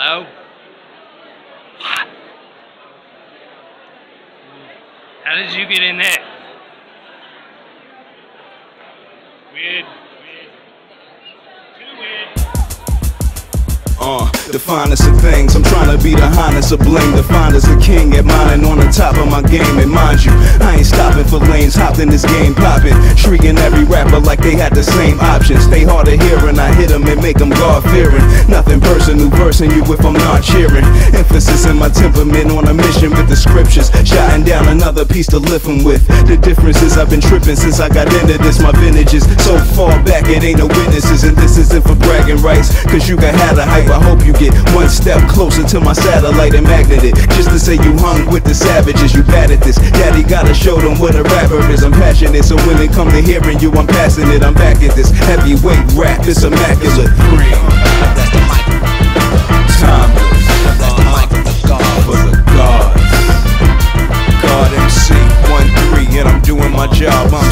Hello? How did you get in there? Weird. Uh, the finest of things. I'm trying to be the highness of bling. the finest of king at mine on the top of my game. And mind you, I ain't stopping for lanes. Hopped in this game, popping. shrieking every rapper like they had the same options. Stay hard of hearing. I hit them and make them God fearing. Nothing personal, versing you if I'm not cheering. Emphasis in my temperament on a mission with the scriptures. Shotting down another piece to them with. The difference is I've been tripping since I got into this. My vintage is so far back, it ain't no witnesses. And this isn't for bragging rights. Cause you can have the hype. I hope you get one step closer to my satellite and magneted. Just to say you hung with the savages, you bad at this. Daddy gotta show them what a rapper is. I'm passionate, so when it come to hearing you, I'm passing it. I'm back at this heavyweight rap, it's immaculate. Free. That's the mic. Timeless. That's the mic of the gods. For the gods. God MC 1 3, and I'm doing my job, I'm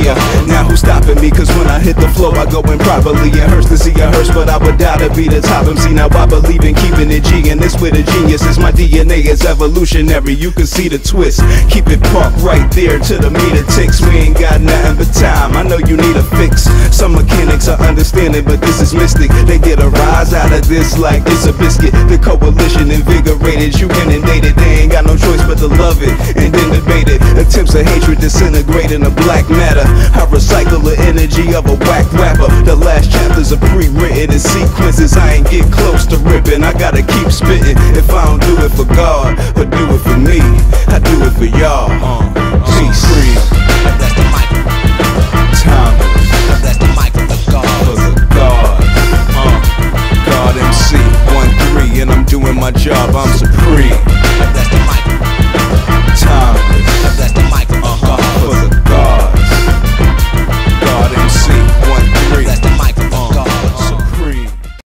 now who's stopping me? Cause when I hit the flow, I go in properly. It hurts to see a hearse, but I would die to be the top MC. Now I believe in keeping it G, and this with a genius is my DNA. It's evolutionary. You can see the twist. Keep it parked right there to the meter ticks. We ain't got nothing but time. I know you need a fix. Some mechanics are understanding, but this is mystic. They get a rise out of this like it's a biscuit. The coalition invigorated, you inundated. They ain't got no choice but to love it and then debate it. Attempts of hatred disintegrate in a black matter. I recycle the energy of a whack rapper. The last chapters are pre-written in sequences. I ain't get close to ripping. I gotta keep spitting. If I don't do it for God or do it for me, my job, I'm supreme.